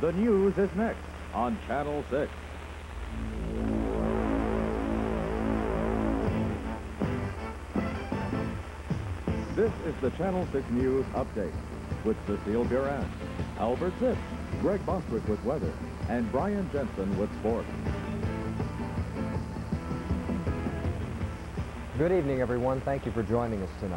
The news is next on Channel 6. This is the Channel 6 News Update with Cecile Burandt, Albert Zipp, Greg Bostwick with weather, and Brian Jensen with sports. Good evening, everyone. Thank you for joining us tonight.